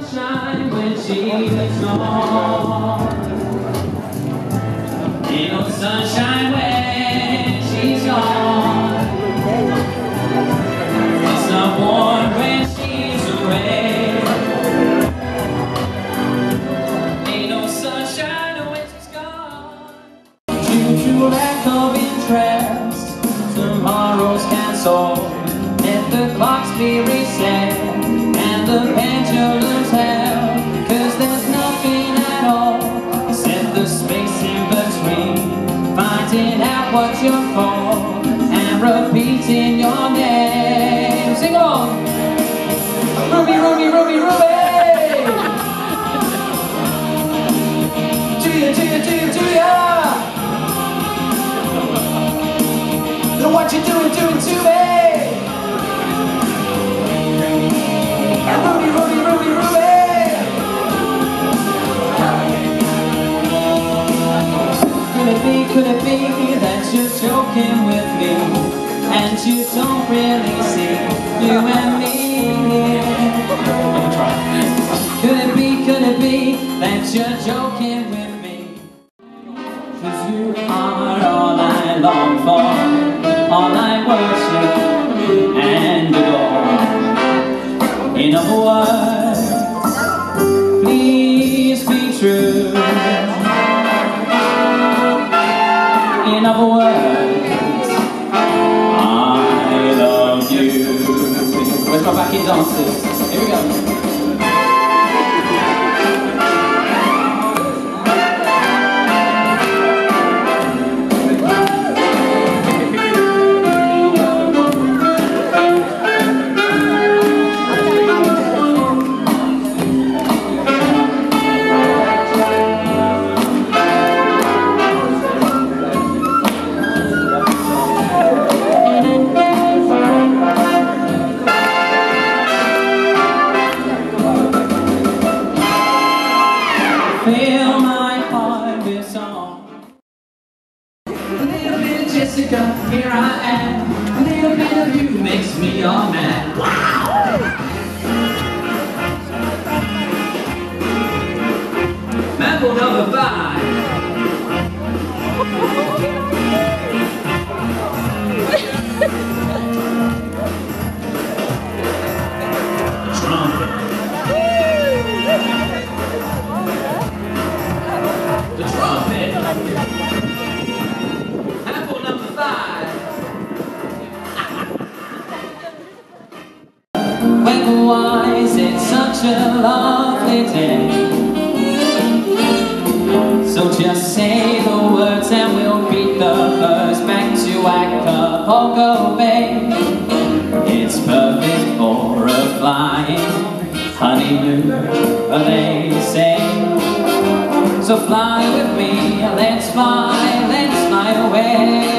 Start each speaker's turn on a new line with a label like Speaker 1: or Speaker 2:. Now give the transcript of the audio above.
Speaker 1: sunshine when she's gone. Ain't no sunshine when she's gone. It's not warm when she's away. Ain't no sunshine when she's gone. Due to lack of interest, tomorrow's cancelled. What you're for and repeating your name. Sing on! Ruby, Ruby, Ruby, Ruby! To ya, to ya! Look what you doing, doing to me! Ruby, Ruby, Ruby, Ruby! Could it be, could it be you're joking with me And you don't really see you and me. Could it be, could it be that you're joking with me? Cause you are all I long for All I worship and adore. In other I love you. Where's my backing dancers? Here we go. Bit of here I am. A little bit of you makes me your man. Wow! Mambo number When it's such a lovely day. So just say the words and we'll beat the birds back to Acapulco Bay. It's perfect for a flying honeymoon, they say. So fly with me, let's fly, let's fly away.